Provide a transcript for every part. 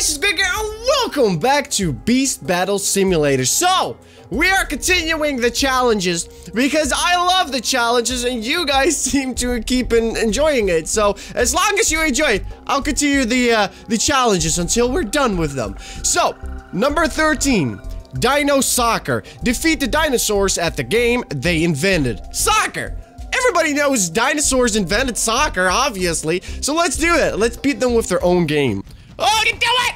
guys, it's Big and welcome back to Beast Battle Simulator. So, we are continuing the challenges because I love the challenges and you guys seem to keep enjoying it. So, as long as you enjoy it, I'll continue the uh, the challenges until we're done with them. So, number 13. Dino Soccer. Defeat the dinosaurs at the game they invented. Soccer! Everybody knows dinosaurs invented soccer, obviously. So let's do it. Let's beat them with their own game. Oh, you do it!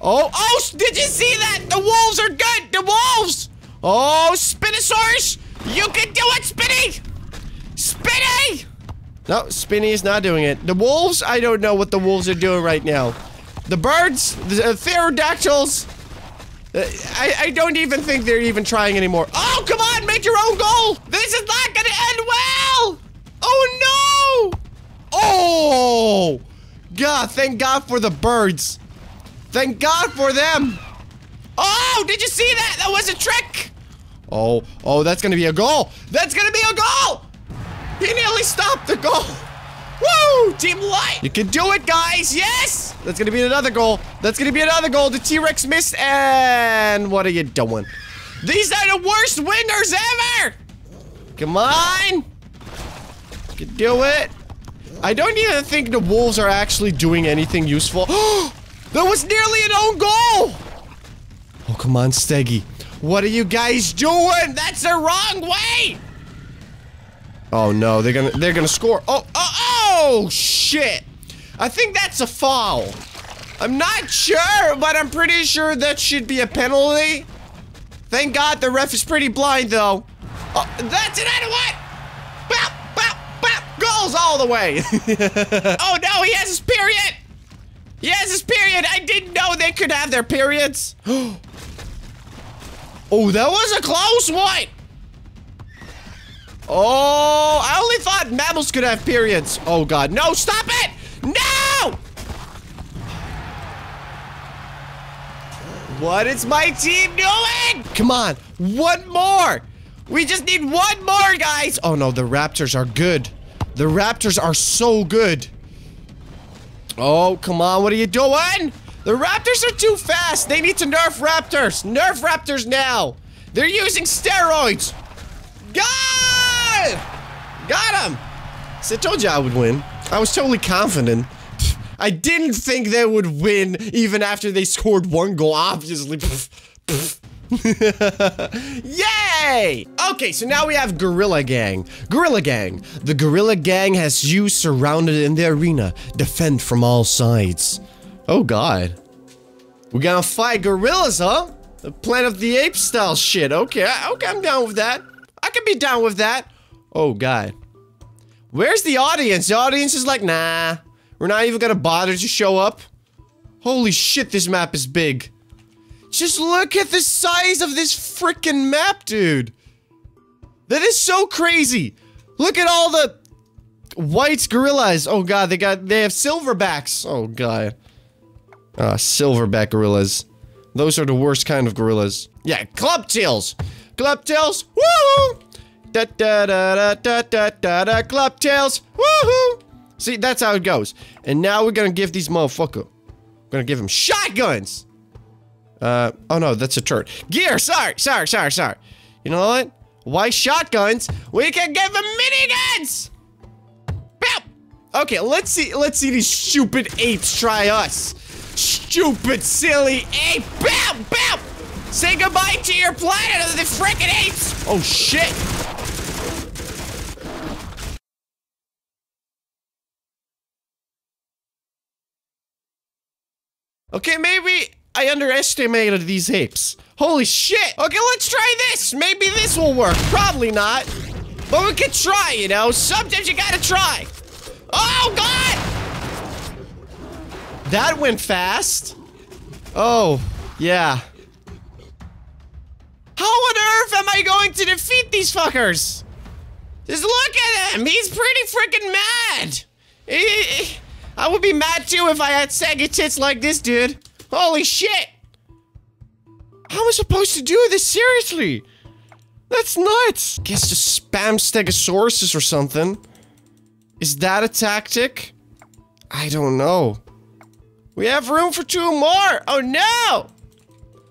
Oh, oh, did you see that? The wolves are good! The wolves! Oh, Spinosaurus! You can do it, Spinny! Spinny! No, Spinny is not doing it. The wolves? I don't know what the wolves are doing right now. The birds? The uh, pterodactyls? Uh, I, I don't even think they're even trying anymore. Oh, come on, make your own goal! This is not gonna end well! Oh, no! Oh! God, thank God for the birds. Thank God for them. Oh, did you see that? That was a trick. Oh, oh, that's gonna be a goal. That's gonna be a goal. He nearly stopped the goal. Woo! Team Light! You can do it, guys! Yes! That's gonna be another goal. That's gonna be another goal. The T-Rex missed, and what are you doing? These are the worst winners ever! Come on! You can do it. I don't even think the wolves are actually doing anything useful. that was nearly an own goal! Oh, come on, Steggy. What are you guys doing? That's the wrong way! Oh no, they're gonna they're gonna score. Oh, oh, oh shit! I think that's a foul. I'm not sure, but I'm pretty sure that should be a penalty. Thank God the ref is pretty blind though. Oh, that's another one! goals all the way. oh no, he has his period. He has his period. I didn't know they could have their periods. oh, that was a close one. Oh, I only thought mammals could have periods. Oh god, no, stop it! No! What is my team doing? Come on, one more! We just need one more, guys! Oh no, the Raptors are good. The Raptors are so good. Oh, come on. What are you doing? The Raptors are too fast. They need to nerf Raptors. Nerf Raptors now. They're using steroids. God! Got him. So I told you I would win. I was totally confident. I didn't think they would win even after they scored one goal, obviously. Yay! Okay, so now we have Gorilla Gang. Gorilla Gang. The Gorilla Gang has you surrounded in the arena. Defend from all sides. Oh god. We're gonna fight gorillas, huh? The Planet of the Apes style shit. Okay, okay, I'm down with that. I can be down with that. Oh god. Where's the audience? The audience is like, nah. We're not even gonna bother to show up. Holy shit, this map is big. Just look at the size of this freaking map, dude. That is so crazy. Look at all the white gorillas. Oh god, they got they have silverbacks. Oh god. Ah, silverback gorillas. Those are the worst kind of gorillas. Yeah, club tails. Club tails. Woo! Da da da da da da da da club tails. Woohoo! See, that's how it goes. And now we're gonna give these motherfucker. We're gonna give them shotguns. Uh, oh no, that's a turret. Gear, sorry, sorry, sorry, sorry. You know what? Why shotguns? We can give them miniguns! Bow! Okay, let's see, let's see these stupid apes try us. Stupid, silly ape! Bow! Bow! Say goodbye to your planet of the frickin' apes! Oh shit! Okay, maybe I underestimated these apes. Holy shit! Okay, let's try this! Maybe this will work. Probably not. But we can try, you know? Sometimes you gotta try. Oh, God! That went fast. Oh, yeah. How on earth am I going to defeat these fuckers? Just look at him! He's pretty freaking mad! I would be mad too if I had saggy tits like this dude. Holy shit! How am I supposed to do this? Seriously? That's nuts! Guess just spam Stegosauruses or something. Is that a tactic? I don't know. We have room for two more. Oh no!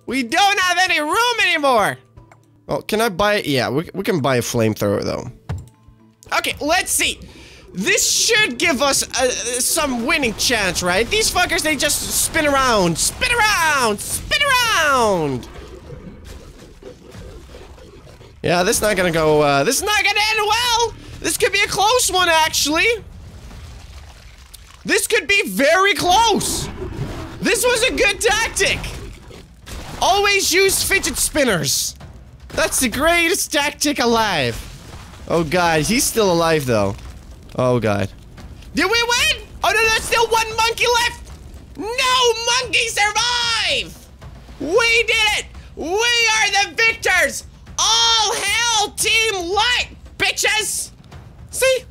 We don't have any room anymore. Well, can I buy it? Yeah, we, we can buy a flamethrower though. Okay, let's see. This should give us uh, some winning chance, right? These fuckers, they just spin around, spin around, spin around. Yeah, this is not gonna go, uh, this is not gonna end well. This could be a close one, actually. This could be very close. This was a good tactic. Always use fidget spinners. That's the greatest tactic alive. Oh god, he's still alive though. Oh god. Did we win? Oh no, there's still one monkey left. No monkey survive. We did it. We are the victors. All hell team light, bitches. See?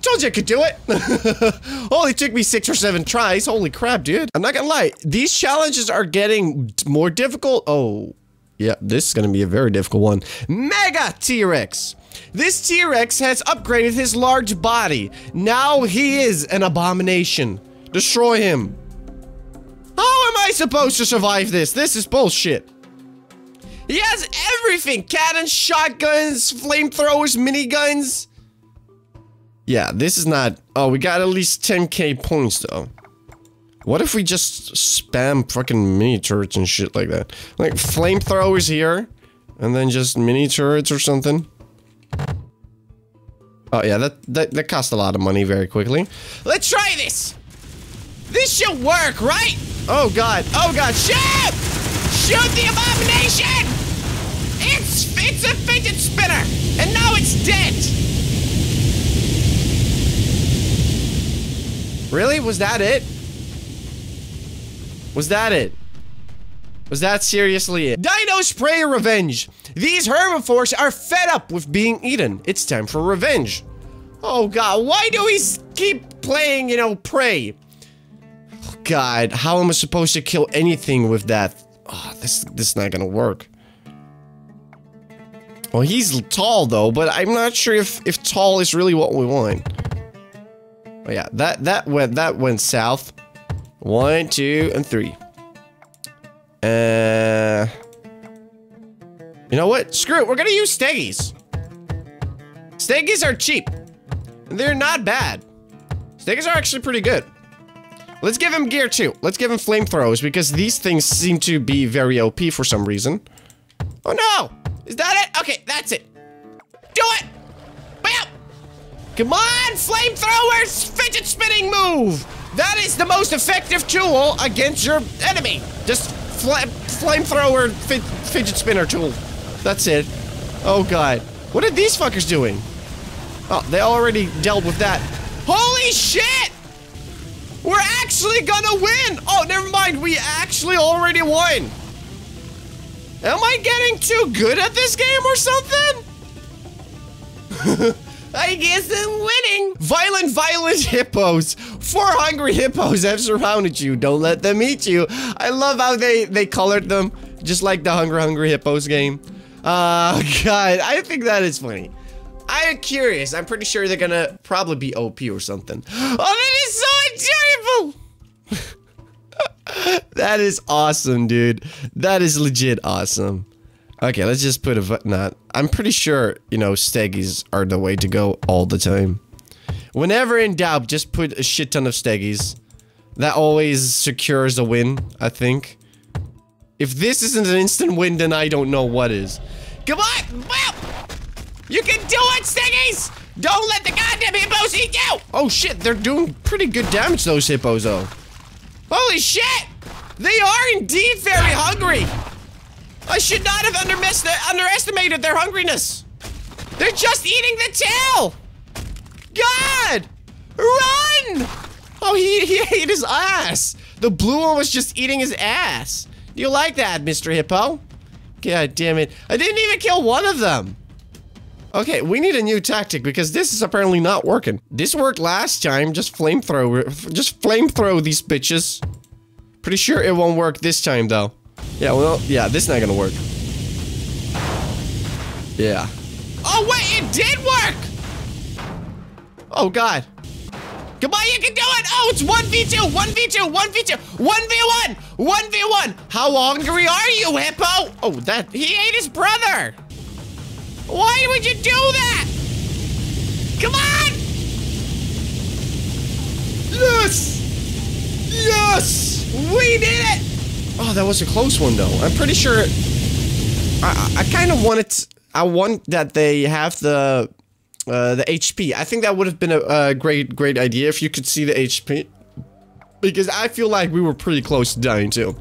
Told you I could do it. Only took me six or seven tries. Holy crap, dude. I'm not gonna lie. These challenges are getting more difficult. Oh, yeah, this is gonna be a very difficult one. Mega T-Rex. This T-Rex has upgraded his large body. Now he is an abomination. Destroy him. How am I supposed to survive this? This is bullshit. He has everything. Cannons, shotguns, flamethrowers, miniguns. Yeah, this is not... Oh, we got at least 10k points, though. What if we just spam fucking mini turrets and shit like that? Like, flamethrowers here, and then just mini turrets or something? Oh, yeah, that, that, that cost a lot of money very quickly. Let's try this! This should work, right? Oh, God. Oh, God. Shoot! Shoot the abomination! It's, it's a fidget spinner! And now it's dead! Really? Was that it? Was that it? Was that seriously it? Dino Spray Revenge! These herbivores are fed up with being eaten. It's time for revenge. Oh god, why do we keep playing, you know, prey? Oh god, how am I supposed to kill anything with that? Oh, this, this is not gonna work. Well, he's tall though, but I'm not sure if, if tall is really what we want. Oh yeah, that that went that went south. One, two, and three. Uh, you know what? Screw it. We're gonna use Steggies. Steggies are cheap. They're not bad. Steggies are actually pretty good. Let's give him gear too. Let's give him flamethrowers because these things seem to be very OP for some reason. Oh no! Is that it? Okay, that's it. Do it! Bam! Come on, flamethrowers! Fidget spinning move! That is the most effective tool against your enemy. Just fl flamethrower fidget spinner tool. That's it. Oh god. What are these fuckers doing? Oh, they already dealt with that. Holy shit! We're actually gonna win! Oh, never mind. We actually already won. Am I getting too good at this game or something? I guess I'm winning. Violent, violent hippos. Four hungry hippos have surrounded you. Don't let them eat you. I love how they, they colored them, just like the Hungry Hungry Hippos game. Uh, God, I think that is funny. I'm curious. I'm pretty sure they're gonna probably be OP or something. Oh, that is so enjoyable! that is awesome, dude. That is legit awesome. Okay, let's just put a not. I'm pretty sure, you know, steggies are the way to go all the time. Whenever in doubt, just put a shit ton of steggies. That always secures a win, I think. If this isn't an instant win, then I don't know what is. Come on! You can do it, steggies! Don't let the goddamn hippos eat you! Oh shit, they're doing pretty good damage, those hippos, though. Holy shit! They are indeed very hungry! I should not have underestimated their hungriness. They're just eating the tail. God! Run! Oh, he, he ate his ass. The blue one was just eating his ass. You like that, Mr. Hippo? God damn it. I didn't even kill one of them. Okay, we need a new tactic because this is apparently not working. This worked last time. Just flamethrower. Just flamethrow these bitches. Pretty sure it won't work this time, though. Yeah, well, yeah, this is not gonna work. Yeah. Oh, wait, it did work! Oh, God. On, you can do it. Oh, it's 1v2, 1v2, 1v2, 1v1, 1v1. How hungry are you, Hippo? Oh, that, he ate his brother. Why would you do that? Come on. Yes. Yes. We did it. Oh, that was a close one, though. I'm pretty sure. I, I kind of wanted. I want that they have the uh, the HP. I think that would have been a, a, great, great idea if you could see the HP. Because I feel like we were pretty close to dying too.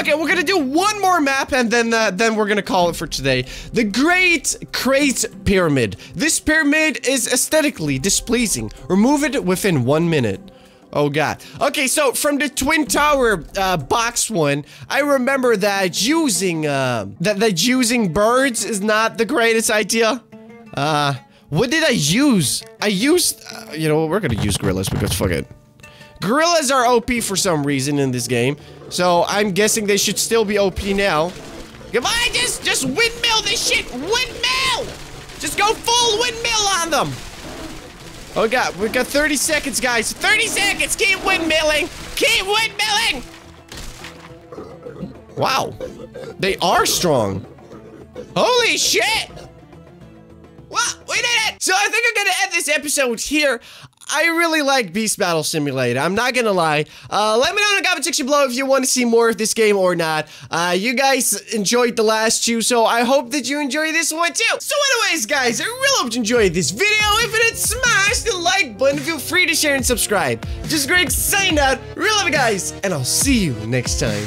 Okay, we're gonna do one more map and then uh, then we're gonna call it for today. The Great Crate Pyramid. This pyramid is aesthetically displeasing. Remove it within one minute. Oh god. Okay, so from the Twin Tower uh, box one, I remember that using uh, that that using birds is not the greatest idea. Uh, what did I use? I used, uh, you know, we're gonna use gorillas because fuck it. Gorillas are OP for some reason in this game, so I'm guessing they should still be OP now. On, just, just windmill this shit, windmill! Just go full windmill on them. Oh god, we've got 30 seconds, guys. 30 seconds, keep windmilling, keep windmilling! Wow, they are strong. Holy shit! Well, we did it! So I think I'm gonna end this episode here. I really like Beast Battle Simulator. I'm not gonna lie. Uh, let me know in the comment section below if you want to see more of this game or not. Uh, you guys enjoyed the last two, so I hope that you enjoy this one too. So anyways, guys, I really hope you enjoyed this video. If you did, smash the like button. Feel free to share and subscribe. Just Greg saying that. Real love you guys, and I'll see you next time.